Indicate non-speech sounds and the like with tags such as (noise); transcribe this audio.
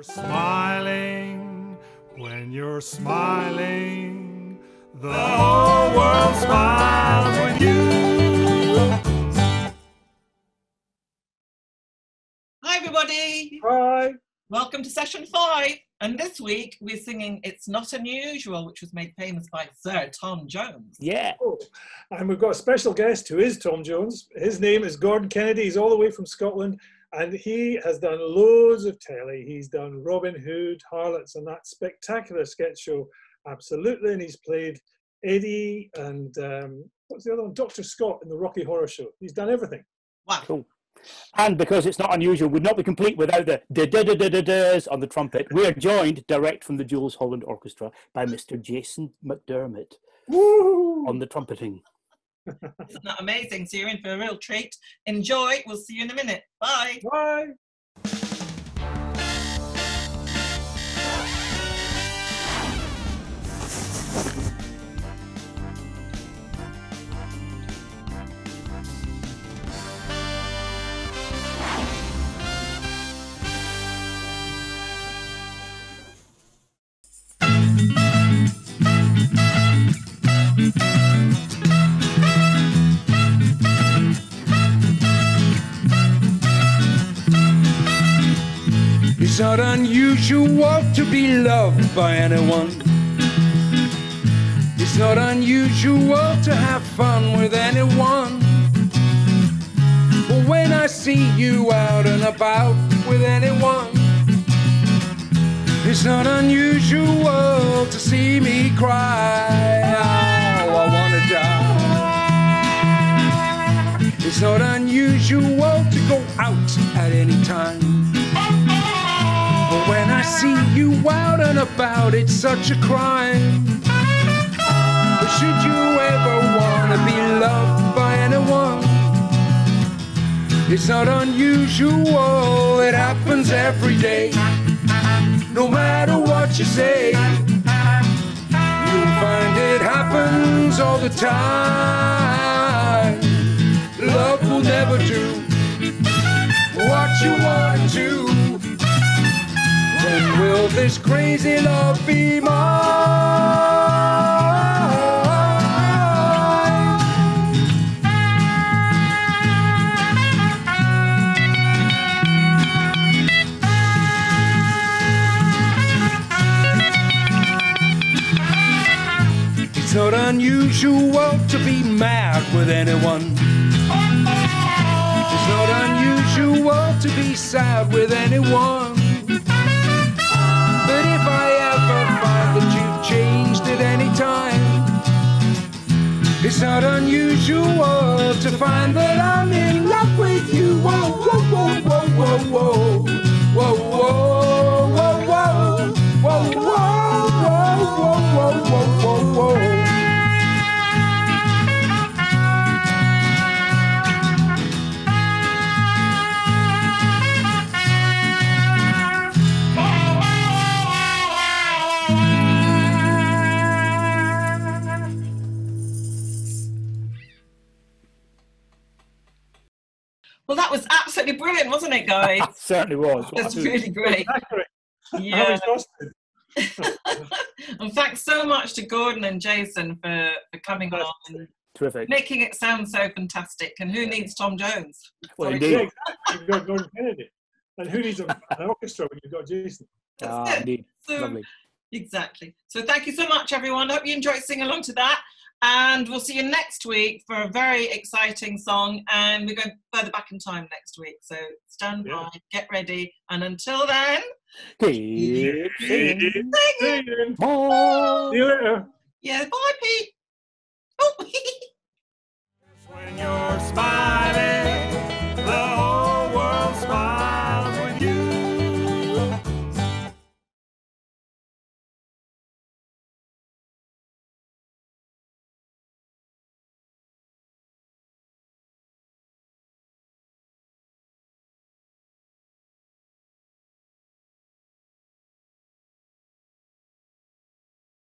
You're smiling when you're smiling. The whole world smiles with you. Hi, everybody. Hi. Welcome to session five. And this week we're singing It's Not Unusual, which was made famous by Sir Tom Jones. Yeah. Oh, and we've got a special guest who is Tom Jones. His name is Gordon Kennedy. He's all the way from Scotland and he has done loads of telly. He's done Robin Hood, Harlots, and that spectacular sketch show, Absolutely. And he's played Eddie and um, what's the other one? Dr. Scott in the Rocky Horror Show. He's done everything. Wow. Cool. And because it's not unusual, would not be complete without the da da da da da da's on the trumpet. We are joined direct from the Jools Holland Orchestra by Mr. Jason McDermid Woo! on the trumpeting. Isn't that amazing? So you're in for a real treat. Enjoy. We'll see you in a minute. Bye. Bye. It's not unusual to be loved by anyone. It's not unusual to have fun with anyone. But when I see you out and about with anyone, it's not unusual to see me cry. Oh, I wanna die. It's not unusual to go out at any time. See you out and about, it's such a crime. But should you ever wanna be loved by anyone, it's not unusual, it happens every day. No matter what you say, you'll find it happens all the time. Love will never do what you want to. Will this crazy love be mine? It's not unusual to be mad with anyone. It's not unusual to be sad with anyone. Find that I'm Well, that was absolutely brilliant, wasn't it, (laughs) guys? Certainly was. That's really great. Accurate. (laughs) Yeah. exhausted. (laughs) and thanks so much to Gordon and Jason for, for coming on and Terrific. making it sound so fantastic. And who needs Tom Jones? Well, Sorry. indeed. You've got Gordon Kennedy. And who needs an orchestra when you've got Jason? Ah, it. indeed. So, Lovely. exactly. So thank you so much, everyone. Hope you enjoyed singing along to that. And we'll see you next week for a very exciting song. And we're going further back in time next week. So stand Yeah. by, get ready. And until then, Keep singing. sing. See you. See you later. Yeah, bye, Pete. Oh, (laughs)